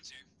ones here.